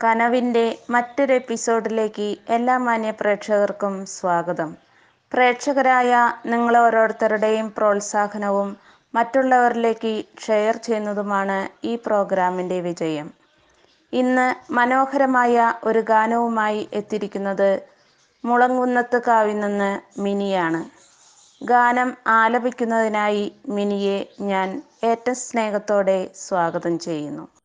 കനവിന്റെ മറ്റൊരു എപ്പിസോഡിലേക്ക് എല്ലാ മാന്യ പ്രേക്ഷകർക്കും സ്വാഗതം. പ്രേക്ഷകരായ നിങ്ങൾ ഓരോരുത്തരുടെയും പ്രോത്സാഹനവും മറ്റുള്ളവരിലേക്ക് ഷെയർ ചെയ്യുന്നതുമാണ് ഈ പ്രോഗ്രാമിന്റെ വിജയം. ഇന്ന് മനോഹരമായ ഒരു ഗാനവുമായി എത്തിയിരിക്കുന്നത് മുളങ്കുന്നത്ത് കാവിൽ നിന്ന് മിനിയാണ്. ഗാനം ആലപിക്കുന്നതിനായി മിനിയെ ഞാൻ ഏറ്റവും സ്നേഹത്തോടെ സ്വാഗതം ചെയ്യുന്നു.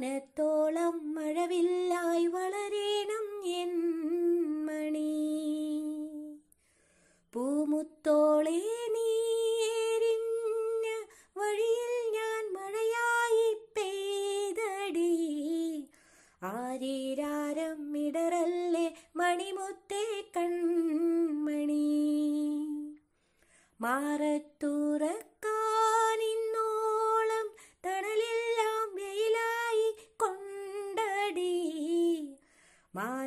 മാനത്തോളം മഴവില്ലായി വളരേണം എൻ മണി. പൂമുത്തോളെ നീരിഞ്ഞ വഴിയിൽ ഞാൻ മഴയായി പെയ്തടി. ആരീരാരം ഇടറല്ലേ മണിമുത്തേ കൺമണി. മാറത്തുറക്കാനിന്നോളം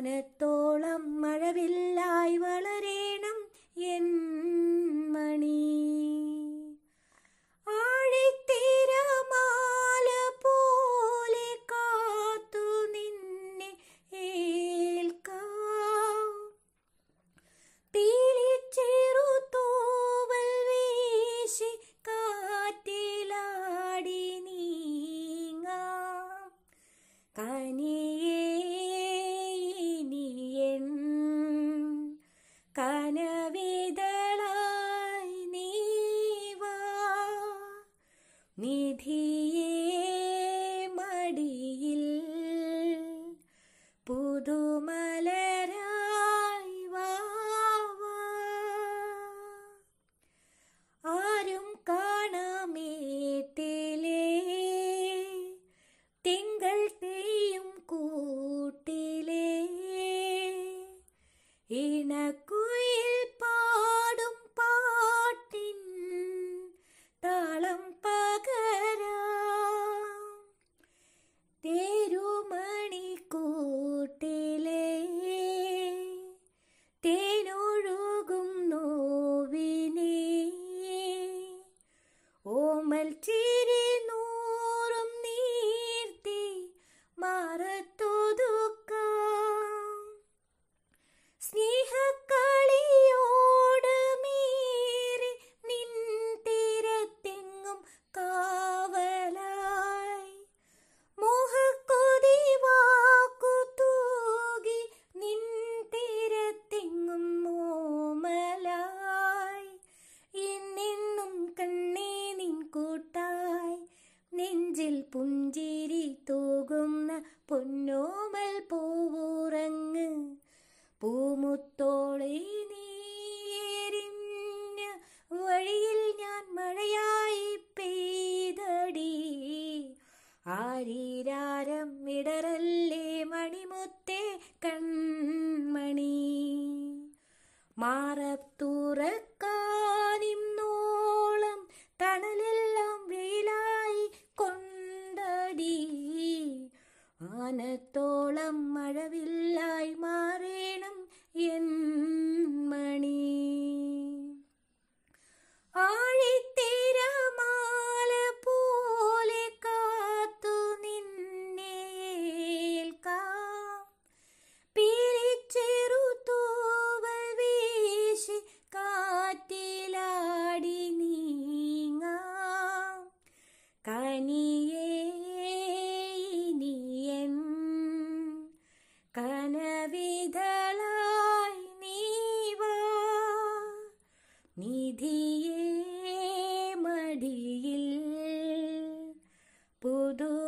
മാനത്തോളം നിധിയേ മടിയിൽ പുതുമലരായി വാവാ ആരും കാണാമേട്ടിലേ തിങ്കൾ തെയ്യും കൂട്ടിലേ. ഇണക്കുയിൽ ആരീരാരം ഇടറല്ലേ മണിമുത്തേ കൺമണി. മാറത്തുറക്കാനിന്നോളം തണലെല്ലാം വെയിലായി കൊണ്ടടി. ആനത്തോളം മഴവില്ലായി നിധിയേ മടിയിൽ പുതുമലരായി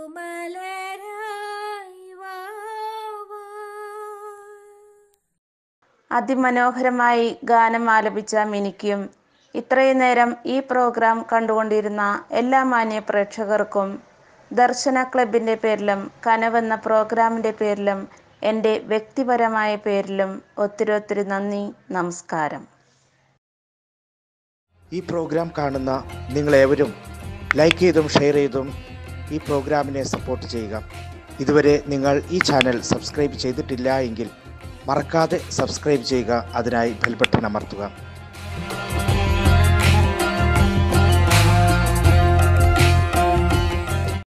അതിമനോഹരമായി ഗാനം ആലപിച്ച മിനിക്കും ഇത്രയും നേരം ഈ പ്രോഗ്രാം കണ്ടുകൊണ്ടിരുന്ന എല്ലാ മാന്യ പ്രേക്ഷകർക്കും ദർശന ക്ലബിന്റെ പേരിലും കനവെന്ന പ്രോഗ്രാമിന്റെ പേരിലും എന്റെ വ്യക്തിപരമായ പേരിലും ഒത്തിരി ഒത്തിരി നന്ദി നമസ്കാരം. ഈ പ്രോഗ്രാം കാണുന്ന നിങ്ങളേവരും ലൈക്ക് ചെയ്തും ഷെയർ ചെയ്തും ഈ പ്രോഗ്രാമിനെ സപ്പോർട്ട് ചെയ്യുക. ഇതുവരെ നിങ്ങൾ ഈ ചാനൽ സബ്സ്ക്രൈബ് ചെയ്തിട്ടില്ല എങ്കിൽ മറക്കാതെ സബ്സ്ക്രൈബ് ചെയ്യുക. അതിനായി ബെൽ ബട്ടൺ അമർത്തുക.